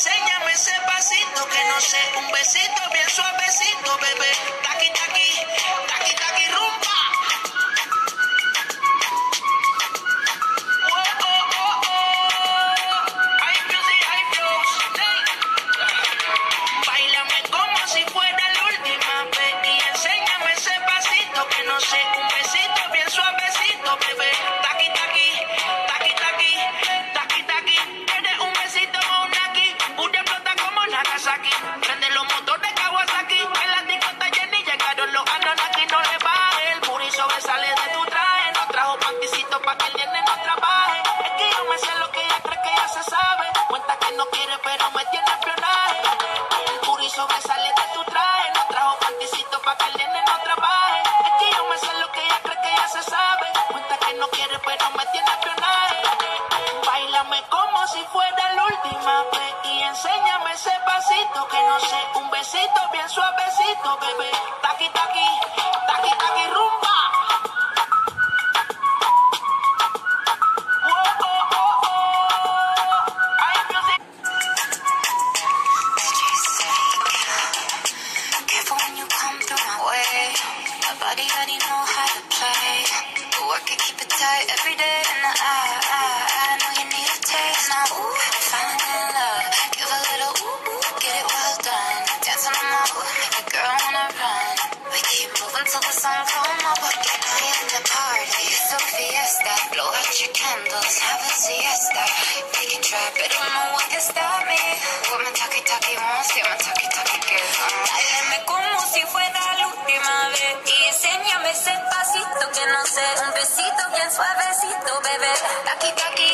enséñame ese pasito que no sé, un besito bien suave. y enséñame ese pasito que no sé, un besito bien suavecito, bebé. Taqui, taqui. sun come up and get me in the party. So fiesta, blow out your candles, have a siesta. We can try, but don't know what can stop me. What my talkie talkie wants, yeah, my talkie talkie girl. Dáleme como si fuera la última vez. Y enséñame ese pasito que no sé. Un besito bien suavecito, bebé. Taki taki.